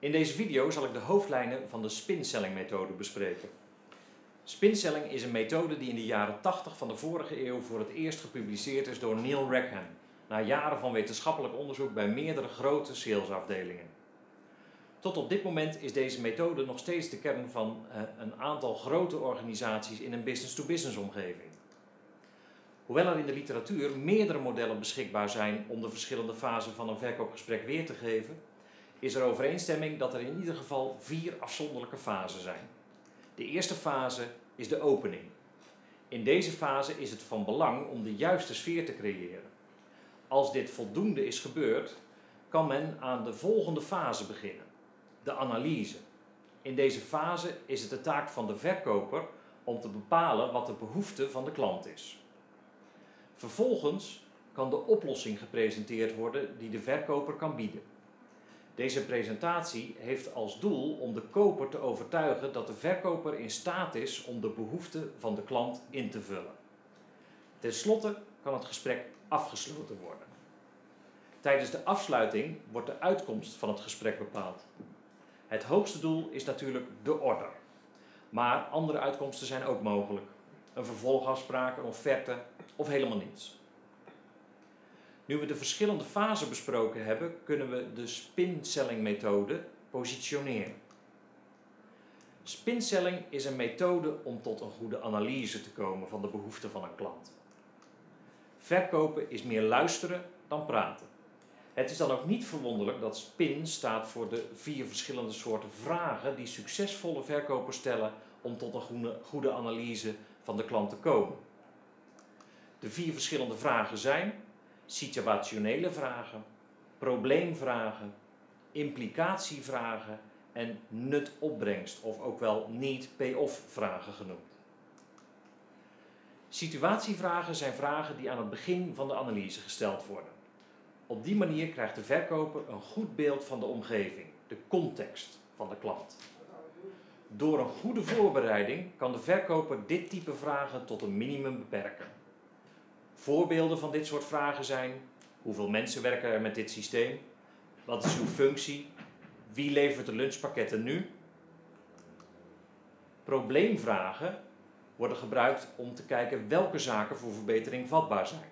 In deze video zal ik de hoofdlijnen van de spinselling methode bespreken. Spinselling is een methode die in de jaren 80 van de vorige eeuw voor het eerst gepubliceerd is door Neil Rackham, na jaren van wetenschappelijk onderzoek bij meerdere grote salesafdelingen. Tot op dit moment is deze methode nog steeds de kern van eh, een aantal grote organisaties in een business-to-business omgeving. Hoewel er in de literatuur meerdere modellen beschikbaar zijn om de verschillende fasen van een verkoopgesprek weer te geven, is er overeenstemming dat er in ieder geval vier afzonderlijke fasen zijn. De eerste fase is de opening. In deze fase is het van belang om de juiste sfeer te creëren. Als dit voldoende is gebeurd, kan men aan de volgende fase beginnen, de analyse. In deze fase is het de taak van de verkoper om te bepalen wat de behoefte van de klant is. Vervolgens kan de oplossing gepresenteerd worden die de verkoper kan bieden. Deze presentatie heeft als doel om de koper te overtuigen dat de verkoper in staat is om de behoeften van de klant in te vullen. Ten slotte kan het gesprek afgesloten worden. Tijdens de afsluiting wordt de uitkomst van het gesprek bepaald. Het hoogste doel is natuurlijk de order. Maar andere uitkomsten zijn ook mogelijk. Een vervolgafspraak, een offerte of helemaal niets. Nu we de verschillende fasen besproken hebben, kunnen we de spinselling methode positioneren. Spinselling is een methode om tot een goede analyse te komen van de behoeften van een klant. Verkopen is meer luisteren dan praten. Het is dan ook niet verwonderlijk dat SPIN staat voor de vier verschillende soorten vragen die succesvolle verkopers stellen om tot een goede analyse van de klant te komen. De vier verschillende vragen zijn situationele vragen, probleemvragen, implicatievragen en nut-opbrengst, of ook wel need-payoff vragen genoemd. Situatievragen zijn vragen die aan het begin van de analyse gesteld worden. Op die manier krijgt de verkoper een goed beeld van de omgeving, de context van de klant. Door een goede voorbereiding kan de verkoper dit type vragen tot een minimum beperken. Voorbeelden van dit soort vragen zijn: hoeveel mensen werken er met dit systeem? Wat is uw functie? Wie levert de lunchpakketten nu? Probleemvragen worden gebruikt om te kijken welke zaken voor verbetering vatbaar zijn.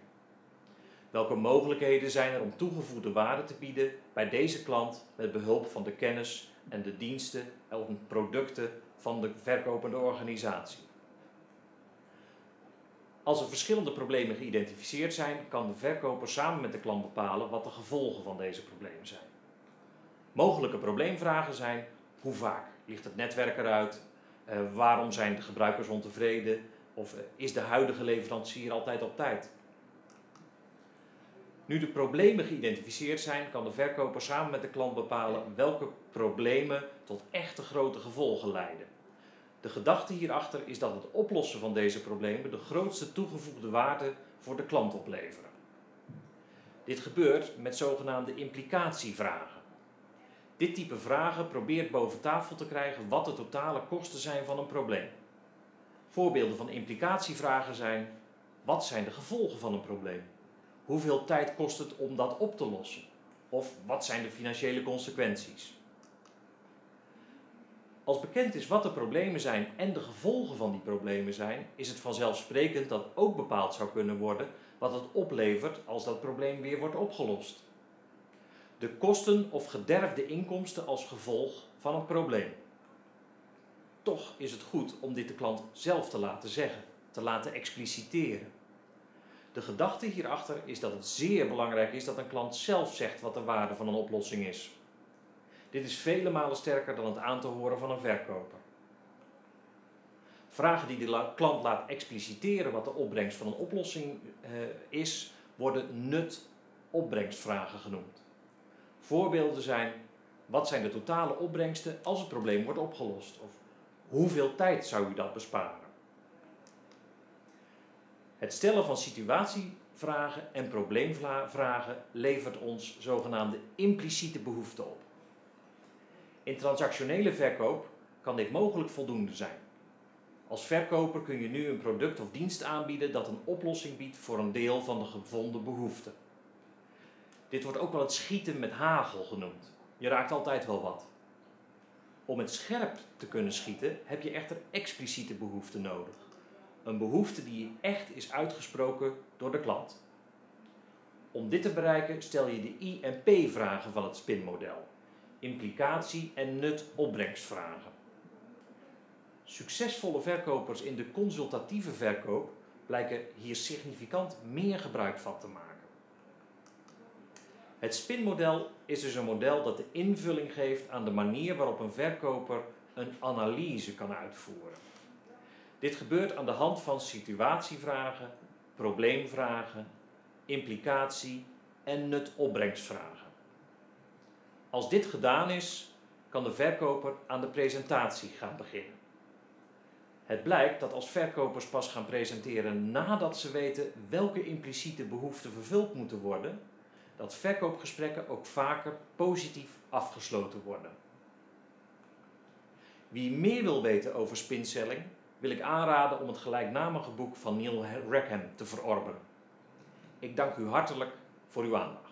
Welke mogelijkheden zijn er om toegevoegde waarde te bieden bij deze klant met behulp van de kennis en de diensten en producten van de verkopende organisatie? Als er verschillende problemen geïdentificeerd zijn, kan de verkoper samen met de klant bepalen wat de gevolgen van deze problemen zijn. Mogelijke probleemvragen zijn: hoe vaak ligt het netwerk eruit? Uh, waarom zijn de gebruikers ontevreden? Of uh, is de huidige leverancier altijd op tijd? Nu de problemen geïdentificeerd zijn, kan de verkoper samen met de klant bepalen welke problemen tot echte grote gevolgen leiden. De gedachte hierachter is dat het oplossen van deze problemen de grootste toegevoegde waarde voor de klant opleveren. Dit gebeurt met zogenaamde implicatievragen. Dit type vragen probeert boven tafel te krijgen wat de totale kosten zijn van een probleem. Voorbeelden van implicatievragen zijn: wat zijn de gevolgen van een probleem? Hoeveel tijd kost het om dat op te lossen? Of wat zijn de financiële consequenties? Als bekend is wat de problemen zijn en de gevolgen van die problemen zijn, is het vanzelfsprekend dat ook bepaald zou kunnen worden wat het oplevert als dat probleem weer wordt opgelost. De kosten of gederfde inkomsten als gevolg van een probleem. Toch is het goed om dit de klant zelf te laten zeggen, te laten expliciteren. De gedachte hierachter is dat het zeer belangrijk is dat een klant zelf zegt wat de waarde van een oplossing is. Dit is vele malen sterker dan het aan te horen van een verkoper. Vragen die de klant laat expliciteren wat de opbrengst van een oplossing uh, is, worden nut-opbrengstvragen genoemd. Voorbeelden zijn: wat zijn de totale opbrengsten als het probleem wordt opgelost? Of hoeveel tijd zou u dat besparen? Het stellen van situatievragen en probleemvragen levert ons zogenaamde impliciete behoeften op. In transactionele verkoop kan dit mogelijk voldoende zijn. Als verkoper kun je nu een product of dienst aanbieden dat een oplossing biedt voor een deel van de gevonden behoefte. Dit wordt ook wel het schieten met hagel genoemd. Je raakt altijd wel wat. Om het scherp te kunnen schieten heb je echter expliciete behoeften nodig. Een behoefte die echt is uitgesproken door de klant. Om dit te bereiken stel je de I- en P-vragen van het spinmodel. Implicatie- en nut-opbrengstvragen. Succesvolle verkopers in de consultatieve verkoop blijken hier significant meer gebruik van te maken. Het spinmodel is dus een model dat de invulling geeft aan de manier waarop een verkoper een analyse kan uitvoeren. Dit gebeurt aan de hand van situatievragen, probleemvragen, implicatie en nut-opbrengstvragen. Als dit gedaan is, kan de verkoper aan de presentatie gaan beginnen. Het blijkt dat als verkopers pas gaan presenteren nadat ze weten welke impliciete behoeften vervuld moeten worden, dat verkoopgesprekken ook vaker positief afgesloten worden. Wie meer wil weten over spinselling, wil ik aanraden om het gelijknamige boek van Neil Rackham te verorberen. Ik dank u hartelijk voor uw aandacht.